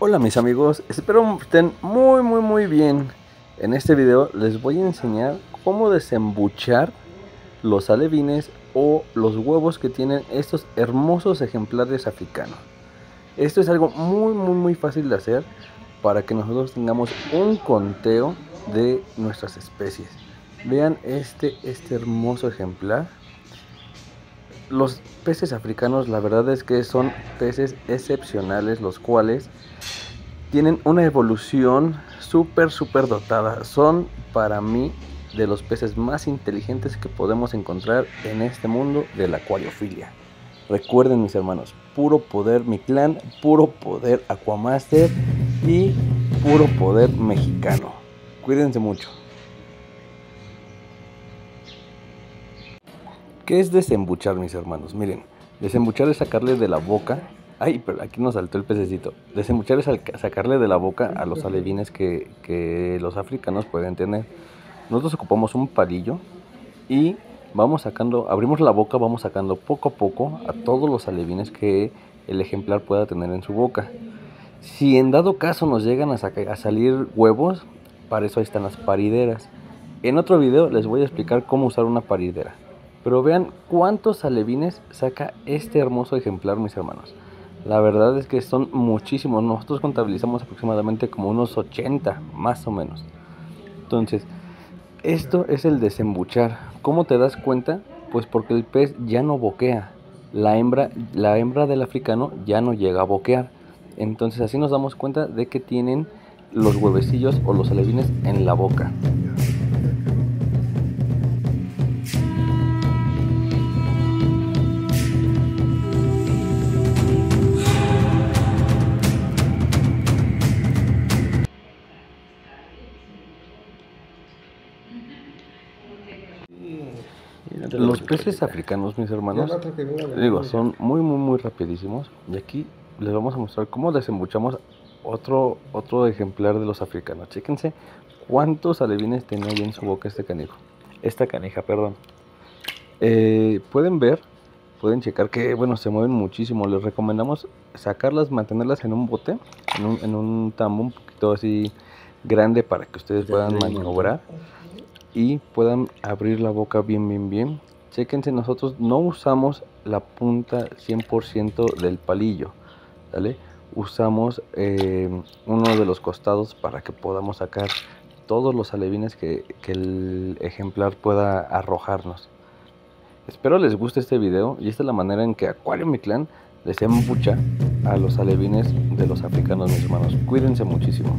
Hola mis amigos, espero estén muy muy muy bien. En este video les voy a enseñar cómo desembuchar los alevines o los huevos que tienen estos hermosos ejemplares africanos. Esto es algo muy muy muy fácil de hacer para que nosotros tengamos un conteo de nuestras especies. Vean este, este hermoso ejemplar. Los peces africanos la verdad es que son peces excepcionales los cuales tienen una evolución súper súper dotada. Son para mí de los peces más inteligentes que podemos encontrar en este mundo de la acuariofilia. Recuerden mis hermanos, puro poder mi clan, puro poder Aquamaster y puro poder mexicano. Cuídense mucho. ¿Qué es desembuchar mis hermanos? Miren, desembuchar es sacarle de la boca. Ay, pero aquí nos saltó el pececito. Desembuchar es sacarle de la boca a los alevines que, que los africanos pueden tener. Nosotros ocupamos un palillo y vamos sacando, abrimos la boca, vamos sacando poco a poco a todos los alevines que el ejemplar pueda tener en su boca. Si en dado caso nos llegan a, a salir huevos, para eso ahí están las parideras. En otro video les voy a explicar cómo usar una paridera. Pero vean cuántos alevines saca este hermoso ejemplar, mis hermanos. La verdad es que son muchísimos. Nosotros contabilizamos aproximadamente como unos 80, más o menos. Entonces, esto es el desembuchar. ¿Cómo te das cuenta? Pues porque el pez ya no boquea. La hembra, la hembra del africano ya no llega a boquear. Entonces así nos damos cuenta de que tienen los huevecillos o los alevines en la boca. Los peces africanos, mis hermanos, digo, son muy, muy, muy rapidísimos. Y aquí les vamos a mostrar cómo desembuchamos otro, otro ejemplar de los africanos. Chéquense cuántos alevines tenía ahí en su boca este canijo. Esta canija, perdón. Eh, pueden ver, pueden checar que, bueno, se mueven muchísimo. Les recomendamos sacarlas, mantenerlas en un bote, en un, en un tambo un poquito así grande para que ustedes puedan maniobrar y puedan abrir la boca bien bien bien. Chequense nosotros no usamos la punta 100% del palillo ¿vale? usamos eh, uno de los costados para que podamos sacar todos los alevines que, el ejemplar pueda arrojarnos. Espero les guste este video y esta es la manera en que Acuario Mi Clan les empucha a los alevines de los africanos mis hermanos. Cuídense muchísimo